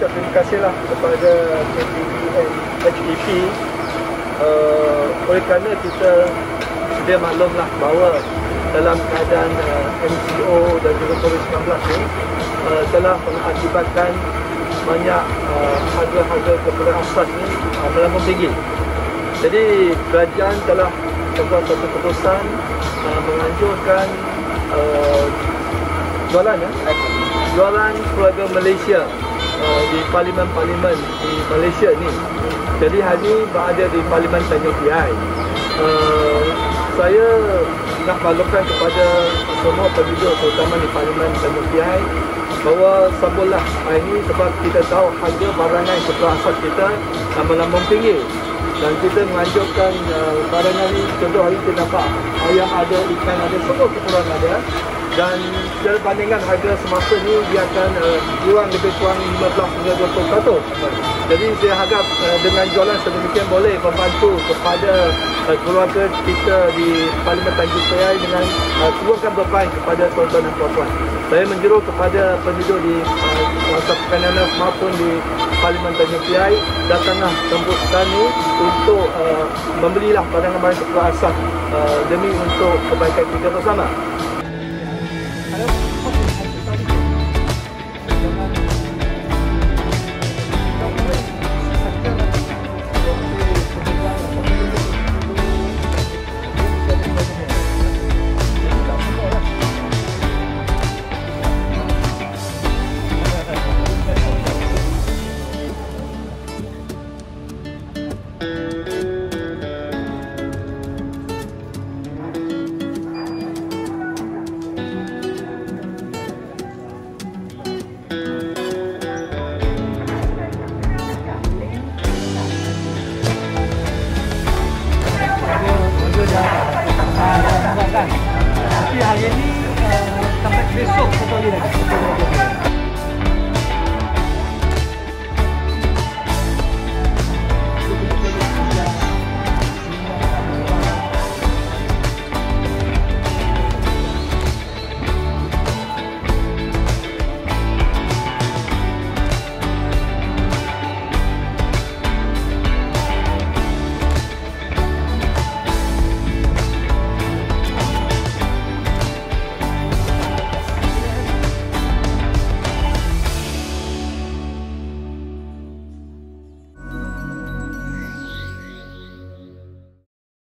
PPE HEP uh, oleh kerana kita sedia maklumlah bahawa dalam keadaan uh, MCO dan juga COVID-19 ini uh, telah mengakibatkan banyak uh, harga-harga keperluan asas ini uh, melambung tinggi. Jadi kerajaan telah membuat satu keputusan uh, menganjurkan uh, jualan ya, jualan keluarga Malaysia uh, di parlimen-parlimen di Malaysia ni. Jadi hari ini berada di Parlimen Tanjung Piai. Uh, saya nak maklumkan kepada semua penduduk terutama di Parlimen Tanjung Piai bahawa sabulah hari ini sebab kita tahu harga barangan keperluan asas kita melambung tinggi dan kita menganjurkan uh, barangan ini contoh hari kita nampak ayam ada, ikan ada, semua keperluan ada dan perbandingan harga semasa ni dia akan uh, kurang lebih kurang 15 hingga 20%. Jadi saya harap uh, dengan jualan sedemikian boleh membantu kepada uh, keluarga kita di Parlimen Tanjung Piai dengan uh, kurangkan beban kepada tuan-tuan dan puan-puan. Saya menjeru kepada penduduk di uh, Kuasa Pekananan maupun di Parlimen Tanjung Piai datanglah tembus kami untuk uh, membelilah barang-barang keperluan asas uh, demi untuk kebaikan kita bersama. better. Saya ni uh, sampai besok satu hari lagi.